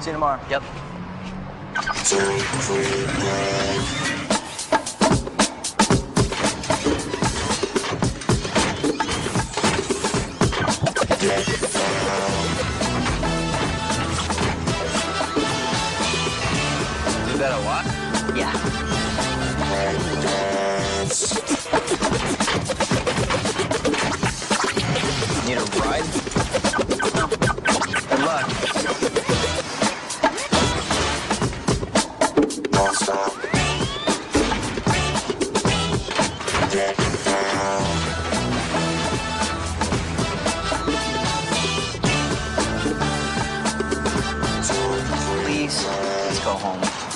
See you tomorrow. Yep. Is that a what? Yeah. Need a ride? Let's go home.